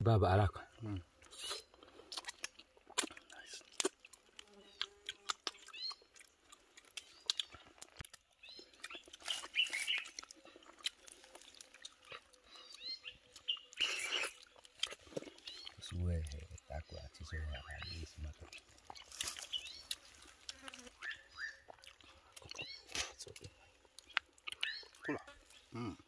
بابا عراقه hey, hey, back where I see her, I need. Come on. Mm.